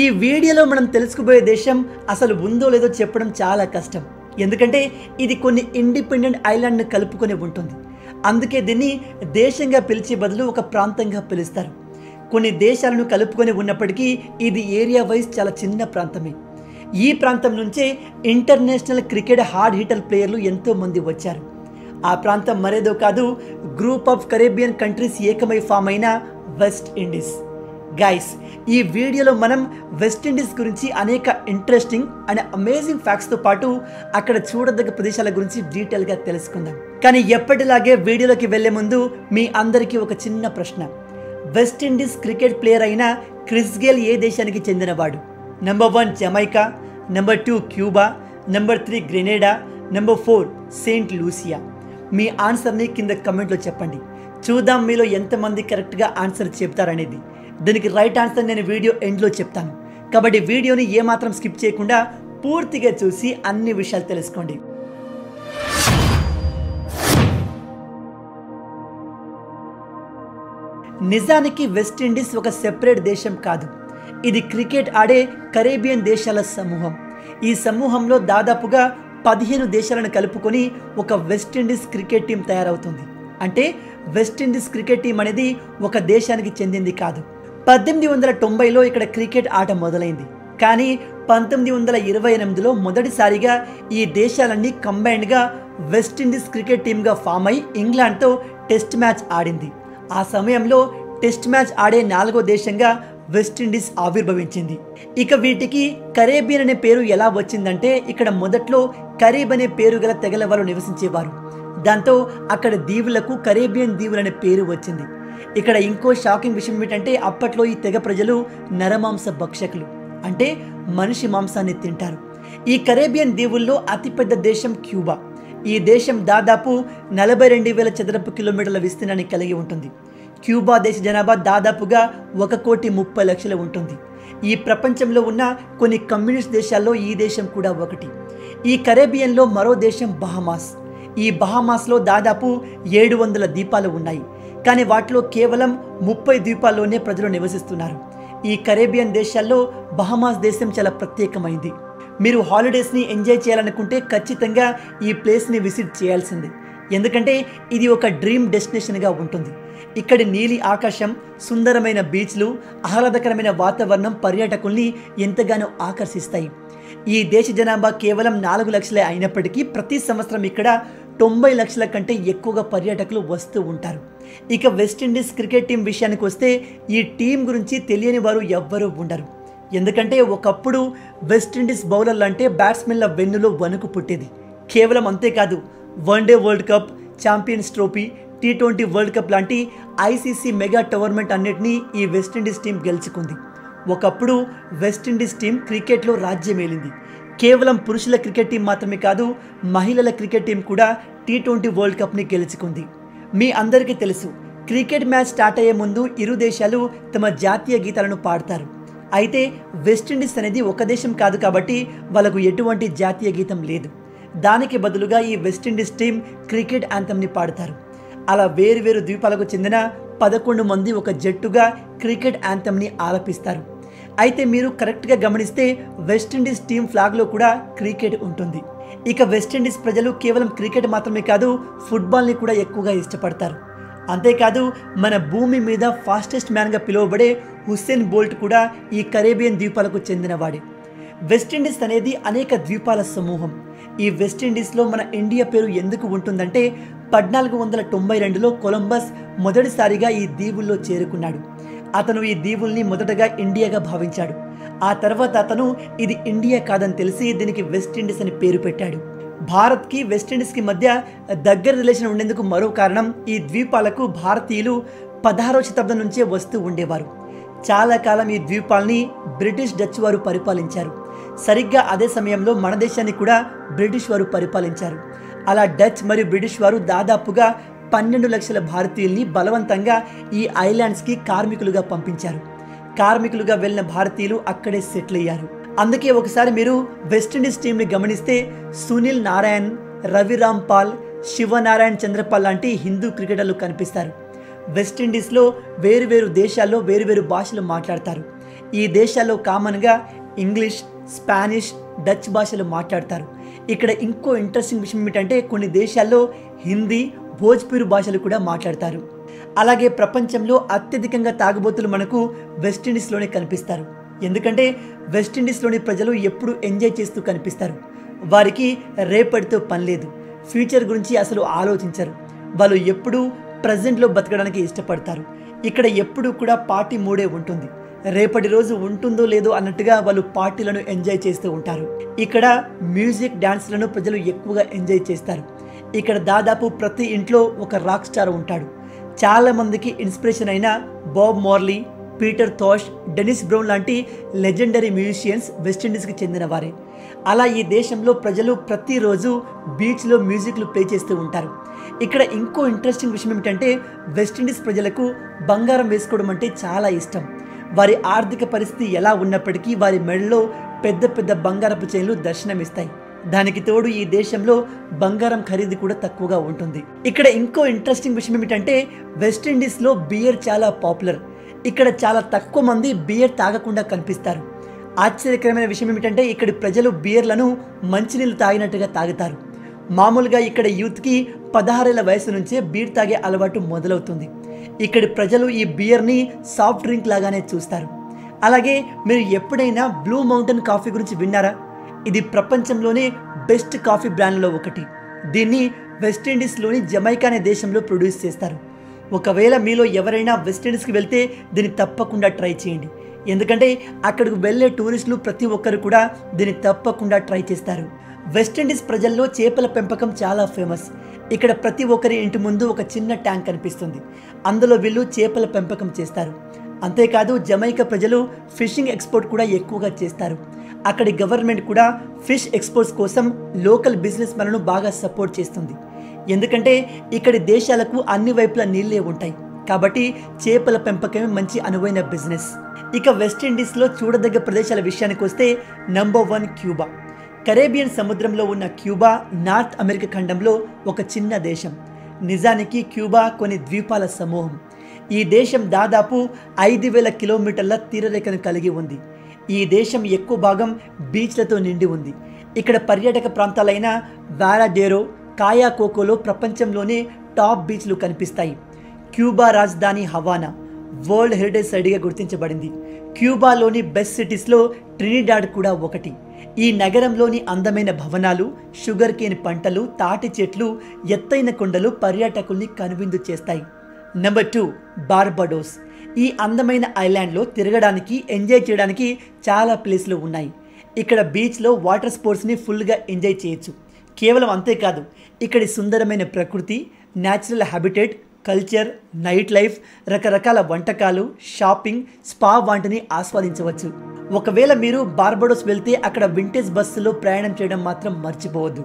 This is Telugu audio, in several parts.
ఈ వీడియోలో మనం తెలుసుకుపోయే దేశం అసలు ఉందో లేదో చెప్పడం చాలా కష్టం. ఎందుకంటే ఇది కొన్ని ఇండిపెండెంట్ ఐలాండ్ను కలుపుకొని ఉంటుంది. అందుకే దీన్ని దేశంగా పిలిచే బదులు ఒక ప్రాంతంగా పిలుస్తారు. కొన్ని దేశాలను కలుపుకొని ఉన్నప్పటికీ ఇది ఏరియా వైజ్ చాలా చిన్న ప్రాంతమే. ఈ ప్రాంతం నుంచే ఇంటర్నేషనల్ క్రికెట్ హార్డ్ హిటర్ ప్లేయర్లు ఎంతోమంది వచ్చారు. ఆ ప్రాంతం మరేదో కాదు గ్రూప్ ఆఫ్ కరేబియన్ కంట్రీస్ ఏకమై ఫామ్ అయిన వెస్ట్ ఇండీస్. గైస్ ఈ వీడియోలో మనం వెస్టిండీస్ గురించి అనేక ఇంట్రెస్టింగ్ అండ్ అమేజింగ్ ఫ్యాక్ట్స్తో పాటు అక్కడ చూడదగ్గ ప్రదేశాల గురించి డీటెయిల్గా తెలుసుకుందాం. కానీ ఎప్పటిలాగే వీడియోలోకి వెళ్ళే ముందు మీ అందరికీ ఒక చిన్న ప్రశ్న. వెస్టిండీస్ క్రికెట్ ప్లేయర్ అయిన క్రిస్ గేల్ ఏ దేశానికి చెందినవాడు? Number one Jamaica number two Cuba number three Grenada number four Saint Lucia మీ ఆన్సర్ని కింద కమెంట్లో చెప్పండి. చూద్దాం మీలో ఎంతమంది కరెక్ట్గా ఆన్సర్ చెప్తారనేది దీనికి రైట్ ఆన్సర్ నేను వీడియో ఎండ్లో చెప్తాను. కాబట్టి వీడియోని ఏమాత్రం స్కిప్ చేయకుండా పూర్తిగా చూసి అన్ని విషయాలు తెలుసుకోండి. నిజానికి వెస్టిండీస్ ఒక సెపరేట్ దేశం కాదు. ఇది క్రికెట్ ఆడే కరేబియన్ దేశాల సమూహం. ఈ సమూహంలో దాదాపుగా పదిహేను దేశాలను కలుపుకొని ఒక వెస్టిండీస్ క్రికెట్ టీం తయారవుతుంది. అంటే వెస్టిండీస్ క్రికెట్ టీం అనేది ఒక దేశానికి చెందింది కాదు. పద్దెనిమిది వందల తొంభైలో ఇక్కడ క్రికెట్ ఆట మొదలైంది. కానీ పంతొమ్మిది వందల ఇరవై ఎనిమిదిలో మొదటిసారిగా ఈ దేశాలన్నీ కంబైన్డ్గా వెస్టిండీస్ క్రికెట్ టీమ్గా ఫామ్ అయి ఇంగ్లాండ్తో టెస్ట్ మ్యాచ్ ఆడింది. ఆ సమయంలో టెస్ట్ మ్యాచ్ ఆడే నాలుగో దేశంగా వెస్టిండీస్ ఆవిర్భవించింది. ఇక వీటికి కరేబియన్ అనే పేరు ఎలా వచ్చిందంటే ఇక్కడ మొదట్లో కరీబ్ అనే పేరు గల తెగల వాళ్ళు నివసించేవారు. దాంతో అక్కడ దీవులకు కరేబియన్ దీవులనే పేరు వచ్చింది. ఇక్కడ ఇంకో షాకింగ్ విషయం ఏమిటంటే అప్పట్లో ఈ తెగ ప్రజలు నరమాంస భక్షకులు. అంటే మనిషి మాంసాన్ని తింటారు. ఈ కరేబియన్ దీవుల్లో అతిపెద్ద దేశం క్యూబా. ఈ దేశం దాదాపు నలభై రెండు వేల చదరపు కిలోమీటర్ల విస్తీర్ణాన్ని కలిగి ఉంటుంది. క్యూబా దేశ జనాభా దాదాపుగా ఒక కోటి ముప్పై లక్షలు ఉంటుంది. ఈ ప్రపంచంలో ఉన్న కొన్ని కమ్యూనిస్ట్ దేశాల్లో ఈ దేశం కూడా ఒకటి. ఈ కరేబియన్లో మరో దేశం బహమాస్. ఈ బహమాస్లో దాదాపు ఏడు వందల దీపాలు ఉన్నాయి. కానీ వాటిలో కేవలం ముప్పై ద్వీపాల్లోనే ప్రజలు నివసిస్తున్నారు. ఈ కరేబియన్ దేశాల్లో బహమాస్ దేశం చాలా ప్రత్యేకమైంది. మీరు హాలిడేస్ని ఎంజాయ్ చేయాలనుకుంటే ఖచ్చితంగా ఈ ప్లేస్ని విజిట్ చేయాల్సిందే. ఎందుకంటే ఇది ఒక డ్రీమ్ డెస్టినేషన్గా ఉంటుంది. ఇక్కడి నీలి ఆకాశం సుందరమైన బీచ్లు ఆహ్లాదకరమైన వాతావరణం పర్యాటకుల్ని ఎంతగానో ఆకర్షిస్తాయి. ఈ దేశ జనాభా కేవలం నాలుగు లక్షలే అయినప్పటికీ ప్రతి సంవత్సరం ఇక్కడ తొంభై లక్షల కంటే ఎక్కువగా పర్యాటకులు వస్తూ ఉంటారు. ఇక వెస్టిండీస్ క్రికెట్ టీం విషయానికి వస్తే ఈ టీం గురించి తెలియని వారు ఎవ్వరూ ఉండరు. ఎందుకంటే ఒకప్పుడు వెస్టిండీస్ బౌలర్లు అంటే బ్యాట్స్మెన్ల వెన్నులో వణుకు పుట్టేది. కేవలం అంతేకాదు one day world cup champions trophy T twenty world cup లాంటి ఐసీసీ మెగా టోర్నమెంట్ అన్నిటినీ ఈ వెస్టిండీస్ టీం గెలుచుకుంది. ఒకప్పుడు వెస్టిండీస్ టీం క్రికెట్లో రాజ్యమేలింది. కేవలం పురుషుల క్రికెట్ టీం మాత్రమే కాదు మహిళల క్రికెట్ టీం కూడా టీ ట్వంటీ వరల్డ్ కప్ని గెలుచుకుంది. మీ అందరికీ తెలుసు క్రికెట్ మ్యాచ్ స్టార్ట్ అయ్యే ముందు ఇరు దేశాలు తమ జాతీయ గీతాలను పాడతారు. అయితే వెస్టిండీస్ అనేది ఒక దేశం కాదు కాబట్టి వాళ్ళకు ఎటువంటి జాతీయ గీతం లేదు. దానికి బదులుగా ఈ వెస్టిండీస్ టీం క్రికెట్ యాంథమ్ని పాడతారు. అలా వేరువేరు ద్వీపాలకు చెందిన పదకొండు మంది ఒక జట్టుగా క్రికెట్ యాంథమ్ని ఆలపిస్తారు. అయితే మీరు కరెక్ట్గా గమనిస్తే వెస్టిండీస్ టీం ఫ్లాగ్లో కూడా క్రికెట్ ఉంటుంది. ఇక వెస్టిండీస్ ప్రజలు కేవలం క్రికెట్ మాత్రమే కాదు ఫుట్బాల్ని కూడా ఎక్కువగా ఇష్టపడతారు. అంతేకాదు మన భూమి మీద ఫాస్టెస్ట్ మ్యాన్గా పిలువబడే హుస్సేన్ బోల్ట్ కూడా ఈ కరేబియన్ ద్వీపాలకు చెందినవాడే. వెస్టిండీస్ అనేది అనేక ద్వీపాల సమూహం. ఈ వెస్టిండీస్లో మన ఇండియా పేరు ఎందుకు ఉంటుందంటే పద్నాలుగు వందల తొంభై రెండులో కొలంబస్ మొదటిసారిగా ఈ దీవుల్లో చేరుకున్నాడు. అతను ఈ దీవుల్ని మొదటగా ఇండియాగా భావించాడు. ఆ తర్వాత అతను ఇది ఇండియా కాదని తెలిసి దీనికి వెస్టిండీస్ అని పేరు పెట్టాడు. భారత్కి వెస్టిండీస్కి మధ్య దగ్గర రిలేషన్ ఉండేందుకు మరో కారణం ఈ ద్వీపాలకు భారతీయులు పదహారవ శతాబ్దం నుంచే వస్తూ ఉండేవారు. చాలా కాలం ఈ ద్వీపాల్ని బ్రిటిష్ డచ్ వారు పరిపాలించారు. సరిగ్గా అదే సమయంలో మన దేశాన్ని కూడా బ్రిటిష్ వారు పరిపాలించారు. అలా డచ్ మరియు బ్రిటిష్ వారు దాదాపుగా పన్నెండు లక్షల భారతీయుల్ని బలవంతంగా ఈ ఐలాండ్స్కి కార్మికులుగా పంపించారు. కార్మికులుగా వెళ్ళిన భారతీయులు అక్కడే సెటిల్ అయ్యారు. అందుకే ఒకసారి మీరు వెస్టిండీస్ టీంని గమనిస్తే సునీల్ నారాయణ్ రవి రాంపాల్ శివనారాయణ్ చంద్రపాల్ లాంటి హిందూ క్రికెటర్లు కనిపిస్తారు. వెస్టిండీస్లో వేరువేరు దేశాల్లో వేరువేరు భాషలు మాట్లాడతారు. ఈ దేశాల్లో కామన్గా ఇంగ్లీష్ స్పానిష్ డచ్ భాషలు మాట్లాడతారు. ఇక్కడ ఇంకో ఇంట్రెస్టింగ్ విషయం ఏమిటంటే కొన్ని దేశాల్లో హిందీ భోజ్పూరి భాషలు కూడా మాట్లాడతారు. అలాగే ప్రపంచంలో అత్యధికంగా తాగుబోతులు మనకు వెస్టిండీస్లోనే కనిపిస్తారు. ఎందుకంటే వెస్టిండీస్లోని ప్రజలు ఎప్పుడు ఎంజాయ్ చేస్తూ కనిపిస్తారు. వారికి రేపటితో పని లేదు. ఫ్యూచర్ గురించి అసలు ఆలోచించరు. వాళ్ళు ఎప్పుడూ ప్రజెంట్లో బతకడానికి ఇష్టపడతారు. ఇక్కడ ఎప్పుడూ కూడా పార్టీ మూడే ఉంటుంది. రేపటి రోజు ఉంటుందో లేదో అన్నట్టుగా వాళ్ళు పార్టీలను ఎంజాయ్ చేస్తూ ఉంటారు. ఇక్కడ మ్యూజిక్ డ్యాన్స్లను ప్రజలు ఎక్కువగా ఎంజాయ్ చేస్తారు. ఇక్కడ దాదాపు ప్రతి ఇంట్లో ఒక రాక్ స్టార్ ఉంటాడు. చాలామందికి ఇన్స్పిరేషన్ అయిన Bob Marley Peter Tosh Dennis Brown లాంటి లెజెండరీ మ్యూజిషియన్స్ వెస్టిండీస్కి చెందిన వారే అలా ఈ దేశంలో ప్రజలు ప్రతిరోజు బీచ్లో మ్యూజిక్లు ప్లే చేస్తూ ఉంటారు. ఇక్కడ ఇంకో ఇంట్రెస్టింగ్ విషయం ఏమిటంటే వెస్టిండీస్ ప్రజలకు బంగారం వేసుకోవడం అంటే చాలా ఇష్టం. వారి ఆర్థిక పరిస్థితి ఎలా ఉన్నప్పటికీ వారి మెడలో పెద్ద పెద్ద బంగారపు చైన్లు దర్శనమిస్తాయి. దానికి తోడు ఈ దేశంలో బంగారం ఖరీదు కూడా తక్కువగా ఉంటుంది. ఇక్కడ ఇంకో ఇంట్రెస్టింగ్ విషయం ఏమిటంటే వెస్టిండీస్లో బియర్ చాలా పాపులర్ ఇక్కడ చాలా తక్కువ మంది బియర్ తాగకుండా కనిపిస్తారు. ఆశ్చర్యకరమైన విషయం ఏమిటంటే ఇక్కడి ప్రజలు బియర్లను మంచినీళ్ళు తాగినట్టుగా తాగుతారు. మామూలుగా ఇక్కడ యూత్కి పదహారేళ్ళ వయసు నుంచే బీర్ తాగే అలవాటు మొదలవుతుంది. ఇక్కడి ప్రజలు ఈ బియర్ని సాఫ్ట్ డ్రింక్ లాగానే చూస్తారు. అలాగే మీరు ఎప్పుడైనా బ్లూ మౌంటైన్ కాఫీ గురించి విన్నారా? ఇది ప్రపంచంలోనే బెస్ట్ కాఫీ బ్రాండ్లో ఒకటి. దీన్ని వెస్టిండీస్లోని జమైకా అనే దేశంలో ప్రొడ్యూస్ చేస్తారు. ఒకవేళ మీలో ఎవరైనా వెస్టిండీస్కి వెళ్తే దీన్ని తప్పకుండా ట్రై చేయండి. ఎందుకంటే అక్కడికి వెళ్ళే టూరిస్టులు ప్రతి ఒక్కరు కూడా దీన్ని తప్పకుండా ట్రై చేస్తారు. వెస్టిండీస్ ప్రజల్లో చేపల పెంపకం చాలా ఫేమస్. ఇక్కడ ప్రతి ఒక్కరి ఇంటి ముందు ఒక చిన్న ట్యాంక్ కనిపిస్తుంది. అందులో వీళ్ళు చేపల పెంపకం చేస్తారు. అంతేకాదు జమైకా ప్రజలు ఫిషింగ్ ఎక్స్పోర్ట్ కూడా ఎక్కువగా చేస్తారు. అక్కడి గవర్నమెంట్ కూడా ఫిష్ ఎక్స్పోర్ట్స్ కోసం లోకల్ బిజినెస్ మనను బాగా సపోర్ట్ చేస్తుంది. ఎందుకంటే ఇక్కడి దేశాలకు అన్ని వైపులా నీళ్ళే ఉంటాయి. కాబట్టి చేపల పెంపకమే మంచి అనువైన బిజినెస్. ఇక వెస్టిండీస్లో చూడదగ్గ ప్రదేశాల విషయానికి వస్తే నంబర్ వన్ క్యూబా. కరేబియన్ సముద్రంలో ఉన్న క్యూబా నార్త్ అమెరికా ఖండంలో ఒక చిన్న దేశం. నిజానికి క్యూబా కొన్ని ద్వీపాల సమూహం. ఈ దేశం దాదాపు ఐదు వేల కిలోమీటర్ల తీరరేఖను కలిగి ఉంది. ఈ దేశం ఎక్కువ భాగం బీచ్లతో నిండి ఉంది. ఇక్కడ పర్యాటక ప్రాంతాలైన వారాడేరో కాయాకోకోలో ప్రపంచంలోనే టాప్ బీచ్లు కనిపిస్తాయి. క్యూబా రాజధాని హవానా వరల్డ్ హెరిటేజ్ సైట్గా గుర్తించబడింది. క్యూబాలోని బెస్ట్ సిటీస్లో ట్రినిడాడ్ కూడా ఒకటి. ఈ నగరంలోని అందమైన భవనాలు షుగర్ కేన్ పంటలు తాటి చెట్లు ఎత్తైన కొండలు పర్యాటకుల్ని కనువిందు చేస్తాయి. Number two Barbados. ఈ అందమైన ఐలాండ్లో తిరగడానికి ఎంజాయ్ చేయడానికి చాలా ప్లేస్లు ఉన్నాయి. ఇక్కడ బీచ్లో వాటర్ స్పోర్ట్స్ని ఫుల్గా ఎంజాయ్ చేయొచ్చు. కేవలం అంతేకాదు ఇక్కడి సుందరమైన ప్రకృతి natural habitat culture night life రకరకాల వంటకాలు షాపింగ్ స్పా వంటిని ఆస్వాదించవచ్చు. ఒకవేళ మీరు బార్బడోస్ వెళ్తే అక్కడ వింటేజ్ బస్సులో ప్రయాణం చేయడం మాత్రం మర్చిపోవద్దు.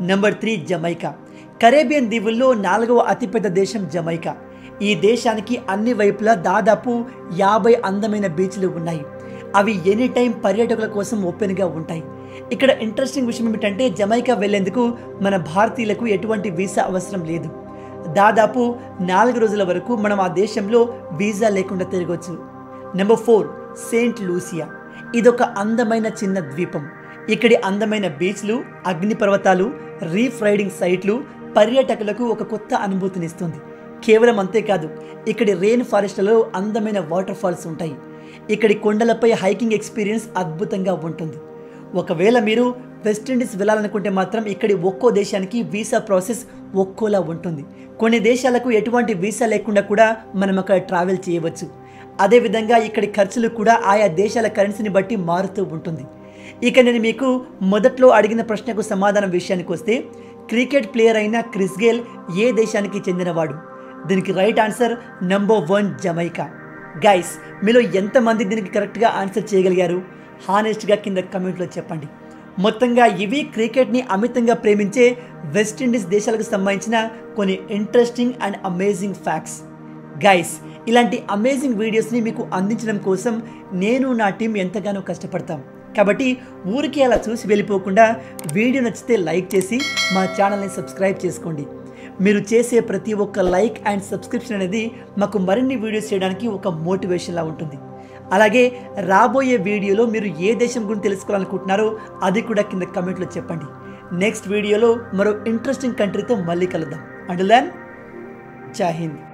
Number three Jamaica. కరేబియన్ దీవుల్లో నాలుగవ అతిపెద్ద దేశం జమైకా. ఈ దేశానికి అన్ని వైపులా దాదాపు యాభై అందమైన బీచ్లు ఉన్నాయి. అవి ఎనీ టైం పర్యాటకుల కోసం ఓపెన్గా ఉంటాయి. ఇక్కడ ఇంట్రెస్టింగ్ విషయం ఏమిటంటే జమైకా వెళ్ళేందుకు మన భారతీయులకు ఎటువంటి వీసా అవసరం లేదు. దాదాపు నాలుగు రోజుల వరకు మనం ఆ దేశంలో వీసా లేకుండా తిరగవచ్చు నెంబర్ ఫోర్ సెయింట్ లూసియా ఇదొక అందమైన చిన్న ద్వీపం. ఇక్కడి అందమైన బీచ్లు అగ్నిపర్వతాలు రీఫ్ రైడింగ్ సైట్లు పర్యాటకులకు ఒక కొత్త అనుభూతినిస్తుంది కేవలం అంతేకాదు ఇక్కడి రెయిన్ ఫారెస్ట్లలో అందమైన వాటర్ ఫాల్స్ ఉంటాయి. ఇక్కడి కొండలపై హైకింగ్ ఎక్స్పీరియన్స్ అద్భుతంగా ఉంటుంది. ఒకవేళ మీరు వెస్టిండీస్ వెళ్ళాలనుకుంటే మాత్రం ఇక్కడి ఒక్కో దేశానికి వీసా ప్రాసెస్ ఒక్కోలా ఉంటుంది. కొన్ని దేశాలకు ఎటువంటి వీసా లేకుండా కూడా మనం అక్కడ ట్రావెల్ చేయవచ్చు. అదేవిధంగా ఇక్కడి ఖర్చులు కూడా ఆయా దేశాల కరెన్సీని బట్టి మారుతూ ఉంటుంది. ఇక నేను మీకు మొదట్లో అడిగిన ప్రశ్నకు సమాధానం విషయానికి వస్తే క్రికెట్ ప్లేయర్ అయిన క్రిస్ గేల్ ఏ దేశానికి చెందినవాడు? దీనికి right answer number one Jamaica guys మీలో ఎంతమంది దీనికి కరెక్ట్గా ఆన్సర్ చేయగలిగారు? హానెస్ట్గా కింద కమెంట్లో చెప్పండి. మొత్తంగా ఇవి క్రికెట్ని అమితంగా ప్రేమించే వెస్టిండీస్ దేశాలకు సంబంధించిన కొన్ని interesting and amazing facts guys ఇలాంటి అమేజింగ్ వీడియోస్ని మీకు అందించడం కోసం నేను నా టీం ఎంతగానో కష్టపడతాం. కాబట్టి ఊరికి అలా చూసి వెళ్ళిపోకుండా వీడియో నచ్చితే లైక్ చేసి మా ఛానల్ని సబ్స్క్రైబ్ చేసుకోండి. మీరు చేసే ప్రతి ఒక్క లైక్ అండ్ సబ్స్క్రిప్షన్ అనేది మాకు మరిన్ని వీడియోస్ చేయడానికి ఒక మోటివేషన్లా ఉంటుంది. అలాగే రాబోయే వీడియోలో మీరు ఏ దేశం గురించి తెలుసుకోవాలనుకుంటున్నారో అది కూడా కింద కమెంట్లో చెప్పండి. నెక్స్ట్ వీడియోలో మరో ఇంట్రెస్టింగ్ కంట్రీతో మళ్ళీ కలుద్దాం. అండ్ దెన్ జై హింద్